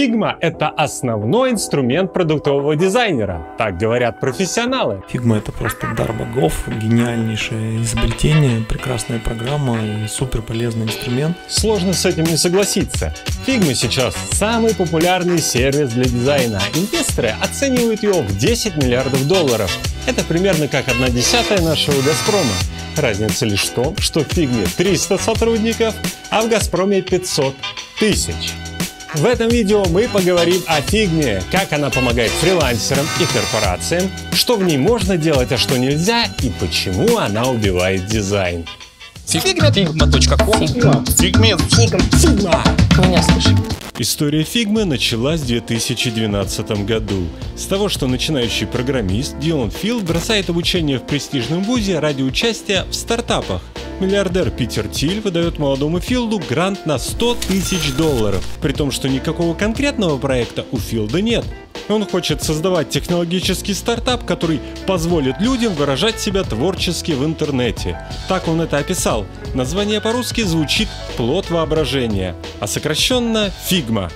Figma — это основной инструмент продуктового дизайнера, так говорят профессионалы. Figma — это просто дар богов, гениальнейшее изобретение, прекрасная программа и супер полезный инструмент. Сложно с этим не согласиться. Figma сейчас самый популярный сервис для дизайна. Инвесторы оценивают его в 10 миллиардов долларов. Это примерно как одна десятая нашего «Газпрома». Разница лишь в том, что в Figma 300 сотрудников, а в «Газпроме» 500 тысяч. В этом видео мы поговорим о фигме, как она помогает фрилансерам и корпорациям, что в ней можно делать, а что нельзя и почему она убивает дизайн. Фигма. Figma.com. Фигма. Фигма. Фигма! Меня слышит. История фигмы началась в 2012 году. С того, что начинающий программист Дилан Филд бросает обучение в престижном вузе ради участия в стартапах. Миллиардер Питер Тиль выдает молодому Филду грант на 100 тысяч долларов, при том, что никакого конкретного проекта у Филда нет. Он хочет создавать технологический стартап, который позволит людям выражать себя творчески в интернете. Так он это описал. Название по-русски звучит «плод воображения», а сокращенно «фигма».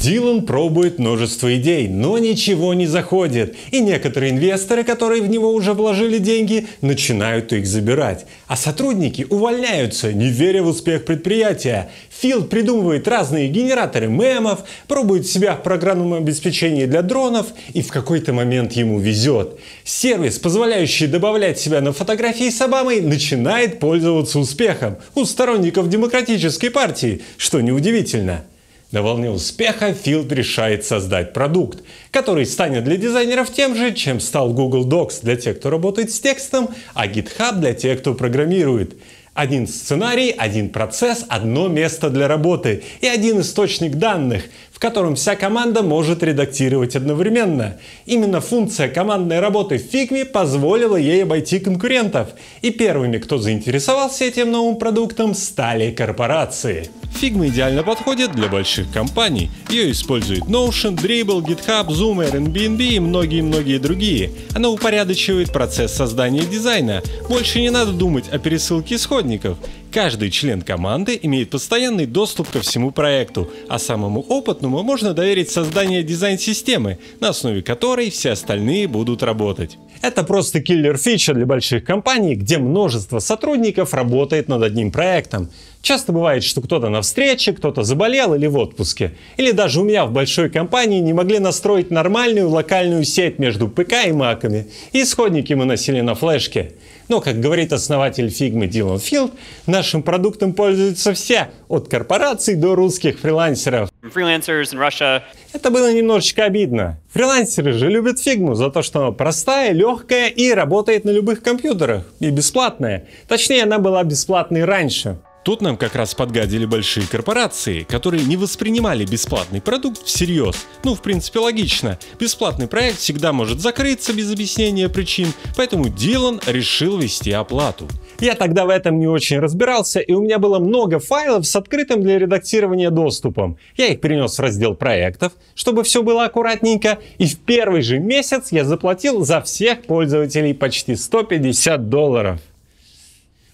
Дилан пробует множество идей, но ничего не заходит. И некоторые инвесторы, которые в него уже вложили деньги, начинают их забирать. А сотрудники увольняются, не веря в успех предприятия. Филд придумывает разные генераторы мемов, пробует себя в программном обеспечении для дронов, и в какой-то момент ему везет. Сервис, позволяющий добавлять себя на фотографии с Обамой, начинает пользоваться успехом у сторонников демократической партии, что неудивительно. На волне успеха Филд решает создать продукт, который станет для дизайнеров тем же, чем стал Google Docs для тех, кто работает с текстом, а GitHub для тех, кто программирует. Один сценарий, один процесс, одно место для работы и один источник данных, в котором вся команда может редактировать одновременно. Именно функция командной работы в Figma позволила ей обойти конкурентов. И первыми, кто заинтересовался этим новым продуктом, стали корпорации. Figma идеально подходит для больших компаний. Ее используют Notion, Dribble, GitHub, Zoom, Airbnb и многие-многие другие. Она упорядочивает процесс создания дизайна. Больше не надо думать о пересылке исходников. Каждый член команды имеет постоянный доступ ко всему проекту, а самому опытному можно доверить создание дизайн-системы, на основе которой все остальные будут работать. Это просто киллер фича для больших компаний, где множество сотрудников работает над одним проектом. Часто бывает, что кто-то на встрече, кто-то заболел или в отпуске. Или даже у меня в большой компании не могли настроить нормальную локальную сеть между ПК и Маками. И исходники мы носили на флешке. Но, как говорит основатель фигмы Дилан Филд, нашим продуктом пользуются все, от корпораций до русских фрилансеров. Это было немножечко обидно. Фрилансеры же любят фигму за то, что она простая, легкая и работает на любых компьютерах. И бесплатная. Точнее, она была бесплатной раньше. Тут нам как раз подгадили большие корпорации, которые не воспринимали бесплатный продукт всерьез. Ну, в принципе, логично. Бесплатный проект всегда может закрыться без объяснения причин, поэтому Дилан решил вести оплату. Я тогда в этом не очень разбирался, и у меня было много файлов с открытым для редактирования доступом. Я их перенес в раздел проектов, чтобы все было аккуратненько, и в первый же месяц я заплатил за всех пользователей почти 150 долларов.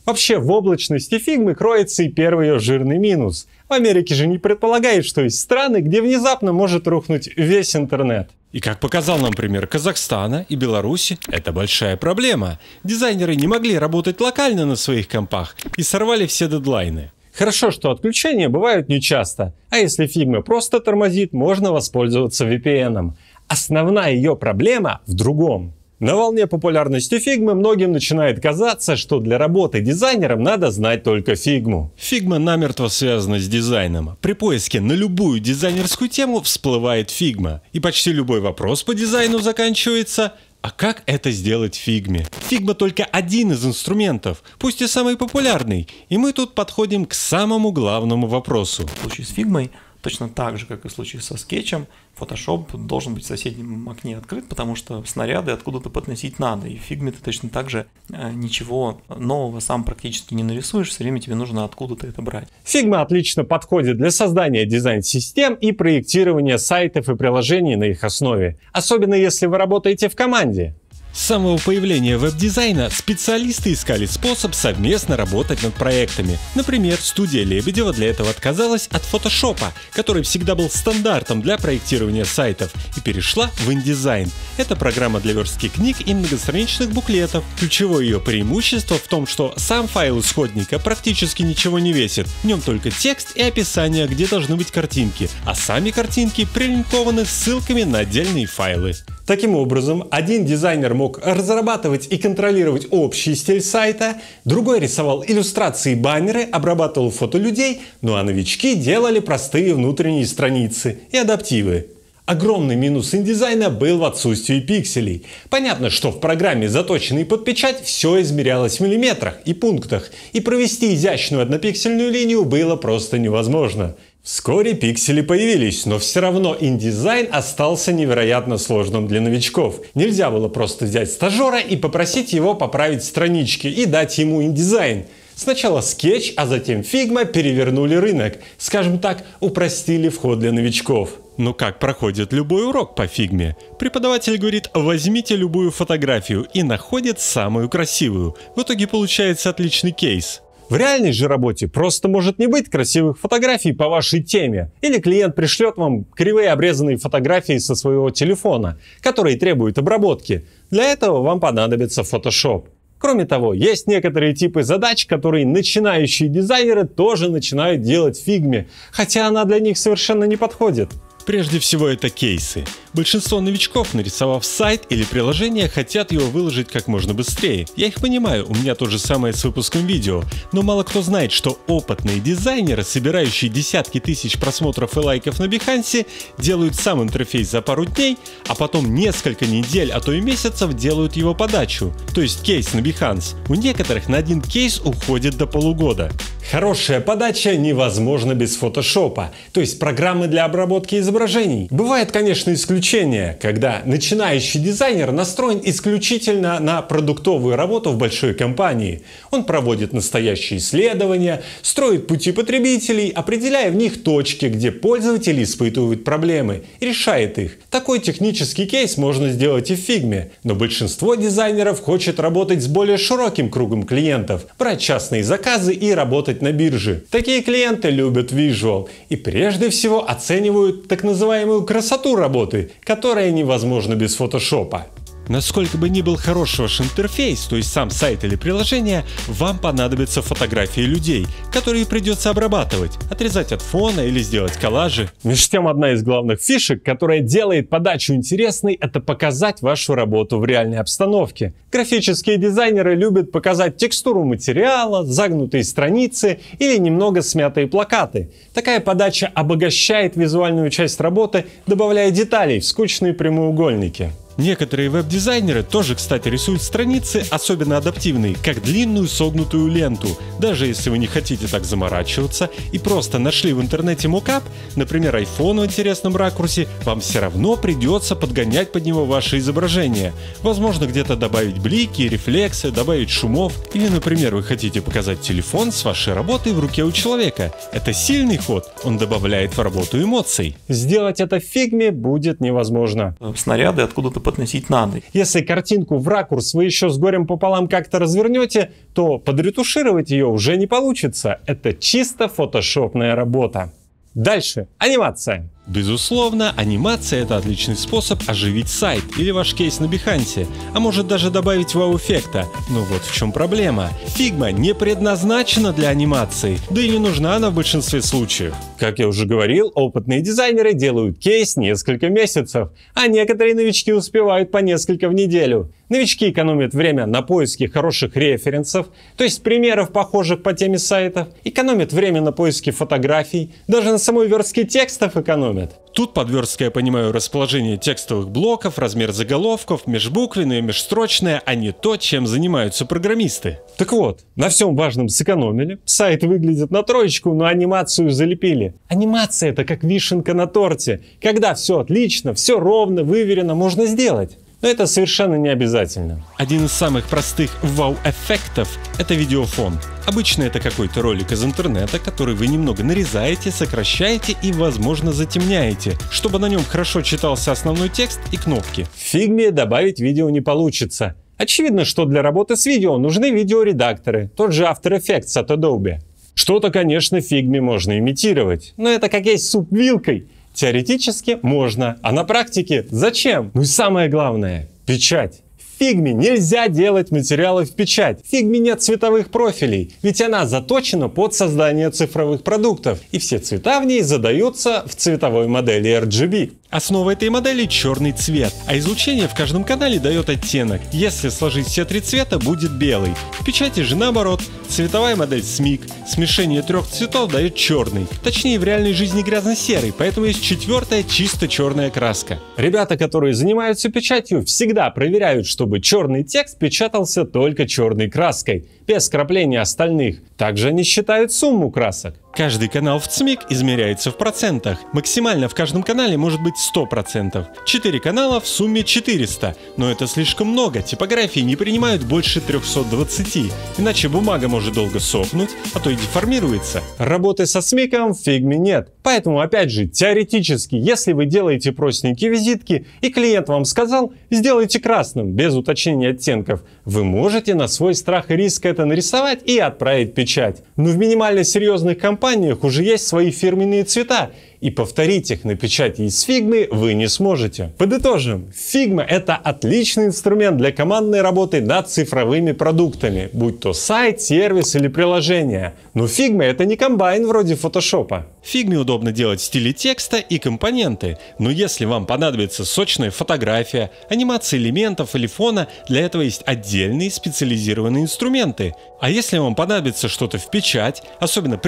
Вообще, в облачности фигмы кроется и первый ее жирный минус. В Америке же не предполагает, что есть страны, где внезапно может рухнуть весь интернет. И как показал нам пример Казахстана и Беларуси, это большая проблема. Дизайнеры не могли работать локально на своих компах и сорвали все дедлайны. Хорошо, что отключения бывают нечасто, а если фигма просто тормозит, можно воспользоваться VPN. Основная ее проблема в другом. На волне популярности фигмы многим начинает казаться, что для работы дизайнером надо знать только фигму. Фигма намертво связана с дизайном. При поиске на любую дизайнерскую тему всплывает фигма. И почти любой вопрос по дизайну заканчивается а как это сделать в фигме? Фигма только один из инструментов, пусть и самый популярный. И мы тут подходим к самому главному вопросу. В случае с фигмой Точно так же, как и в случае со скетчем, Photoshop должен быть в соседнем окне открыт, потому что снаряды откуда-то подносить надо. И в фигме ты точно так же э, ничего нового сам практически не нарисуешь, все время тебе нужно откуда-то это брать. Фигма отлично подходит для создания дизайн-систем и проектирования сайтов и приложений на их основе, особенно если вы работаете в команде. С самого появления веб-дизайна специалисты искали способ совместно работать над проектами. Например, студия Лебедева для этого отказалась от фотошопа, который всегда был стандартом для проектирования сайтов, и перешла в InDesign. Это программа для верстки книг и многостраничных буклетов. Ключевое ее преимущество в том, что сам файл исходника практически ничего не весит. В нем только текст и описание, где должны быть картинки, а сами картинки прилинкованы ссылками на отдельные файлы. Таким образом, один дизайнер мог разрабатывать и контролировать общий стиль сайта, другой рисовал иллюстрации и баннеры, обрабатывал фото людей, ну а новички делали простые внутренние страницы и адаптивы. Огромный минус индизайна был в отсутствии пикселей. Понятно, что в программе, заточенной под печать, все измерялось в миллиметрах и пунктах, и провести изящную однопиксельную линию было просто невозможно. Вскоре пиксели появились, но все равно индизайн остался невероятно сложным для новичков. Нельзя было просто взять стажера и попросить его поправить странички и дать ему индизайн. Сначала Sketch, а затем Figma перевернули рынок. Скажем так, упростили вход для новичков. Но как проходит любой урок по фигме? Преподаватель говорит, возьмите любую фотографию и находит самую красивую. В итоге получается отличный кейс. В реальной же работе просто может не быть красивых фотографий по вашей теме. Или клиент пришлет вам кривые обрезанные фотографии со своего телефона, которые требуют обработки. Для этого вам понадобится Photoshop. Кроме того, есть некоторые типы задач, которые начинающие дизайнеры тоже начинают делать в фигме, хотя она для них совершенно не подходит. Прежде всего это кейсы. Большинство новичков, нарисовав сайт или приложение, хотят его выложить как можно быстрее. Я их понимаю, у меня то же самое с выпуском видео. Но мало кто знает, что опытные дизайнеры, собирающие десятки тысяч просмотров и лайков на Бихансе, делают сам интерфейс за пару дней, а потом несколько недель, а то и месяцев делают его подачу. То есть кейс на Behance. У некоторых на один кейс уходит до полугода. Хорошая подача невозможна без фотошопа, то есть программы для обработки изображений. Бывает, конечно, исключение, когда начинающий дизайнер настроен исключительно на продуктовую работу в большой компании. Он проводит настоящие исследования, строит пути потребителей, определяя в них точки, где пользователи испытывают проблемы, и решает их. Такой технический кейс можно сделать и в фигме, но большинство дизайнеров хочет работать с более широким кругом клиентов, брать частные заказы и работать работать на бирже. Такие клиенты любят визуал и прежде всего оценивают так называемую красоту работы, которая невозможна без фотошопа. Насколько бы ни был хорош ваш интерфейс, то есть сам сайт или приложение, вам понадобятся фотографии людей, которые придется обрабатывать, отрезать от фона или сделать коллажи. Между тем, одна из главных фишек, которая делает подачу интересной, это показать вашу работу в реальной обстановке. Графические дизайнеры любят показать текстуру материала, загнутые страницы или немного смятые плакаты. Такая подача обогащает визуальную часть работы, добавляя деталей в скучные прямоугольники. Некоторые веб-дизайнеры тоже, кстати, рисуют страницы, особенно адаптивные, как длинную согнутую ленту. Даже если вы не хотите так заморачиваться и просто нашли в интернете мокап, например, iPhone в интересном ракурсе, вам все равно придется подгонять под него ваше изображение. Возможно, где-то добавить блики, рефлексы, добавить шумов. Или, например, вы хотите показать телефон с вашей работой в руке у человека. Это сильный ход, он добавляет в работу эмоций. Сделать это в фигме будет невозможно. Снаряды откуда-то подносить надо. Если картинку в ракурс вы еще с горем пополам как-то развернете, то подретушировать ее уже не получится. Это чисто фотошопная работа. Дальше. Анимация. Безусловно, анимация – это отличный способ оживить сайт или ваш кейс на Behance, а может даже добавить вау-эффекта. Но вот в чем проблема. Figma не предназначена для анимации, да и не нужна она в большинстве случаев. Как я уже говорил, опытные дизайнеры делают кейс несколько месяцев, а некоторые новички успевают по несколько в неделю. Новички экономят время на поиске хороших референсов, то есть примеров, похожих по теме сайтов, экономят время на поиске фотографий, даже на самой верстке текстов экономят. Тут под версткой я понимаю расположение текстовых блоков, размер заголовков, межбуквенные, межстрочные, а не то, чем занимаются программисты. Так вот, на всем важном сэкономили, сайт выглядит на троечку, но анимацию залепили. Анимация это как вишенка на торте. Когда все отлично, все ровно, выверено, можно сделать. Но это совершенно не обязательно. Один из самых простых вау-эффектов – это видеофон. Обычно это какой-то ролик из интернета, который вы немного нарезаете, сокращаете и, возможно, затемняете, чтобы на нем хорошо читался основной текст и кнопки. В фигме добавить видео не получится. Очевидно, что для работы с видео нужны видеоредакторы, тот же After Effects от Adobe. Что-то, конечно, в фигме можно имитировать, но это как есть суп вилкой. Теоретически можно, а на практике зачем? Ну и самое главное – печать. В фигме нельзя делать материалы в печать. В фигме нет цветовых профилей, ведь она заточена под создание цифровых продуктов, и все цвета в ней задаются в цветовой модели RGB. Основа этой модели черный цвет, а излучение в каждом канале дает оттенок. Если сложить все три цвета, будет белый. В печати же наоборот. Цветовая модель SMIC. Смешение трех цветов дает черный. Точнее, в реальной жизни грязно-серый, поэтому есть четвертая чисто черная краска. Ребята, которые занимаются печатью, всегда проверяют, чтобы черный текст печатался только черной краской, без крапления остальных. Также они считают сумму красок. Каждый канал в ЦМИК измеряется в процентах. Максимально в каждом канале может быть 100%. 4 канала в сумме 400, но это слишком много, типографии не принимают больше 320, иначе бумага может долго сохнуть, а то и деформируется. Работы со CMYK ом в фигме нет. Поэтому, опять же, теоретически, если вы делаете простенькие визитки и клиент вам сказал, сделайте красным, без уточнения оттенков, вы можете на свой страх и риск это нарисовать и отправить печать. Но в минимально серьезных компаниях уже есть свои фирменные цвета, и повторить их на печати из фигмы вы не сможете. Подытожим, фигма это отличный инструмент для командной работы над цифровыми продуктами, будь то сайт, сервис или приложение. Но фигма это не комбайн вроде фотошопа. В фигме удобно делать стили текста и компоненты, но если вам понадобится сочная фотография, анимация элементов или фона, для этого есть отдельные специализированные инструменты. А если вам понадобится что-то в печать, особенно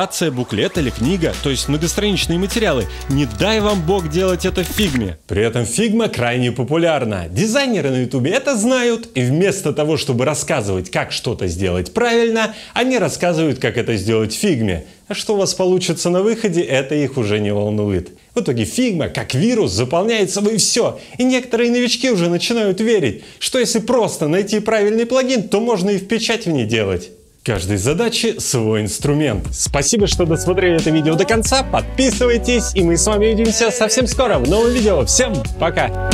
презентация, буклет или книга, то есть многостраничные материалы. Не дай вам бог делать это в фигме. При этом фигма крайне популярна. Дизайнеры на ютубе это знают, и вместо того, чтобы рассказывать, как что-то сделать правильно, они рассказывают, как это сделать в фигме. А что у вас получится на выходе, это их уже не волнует. В итоге фигма, как вирус, заполняет собой все. И некоторые новички уже начинают верить, что если просто найти правильный плагин, то можно и в печать в ней делать. Каждой задачи свой инструмент. Спасибо, что досмотрели это видео до конца. Подписывайтесь, и мы с вами увидимся совсем скоро в новом видео. Всем пока!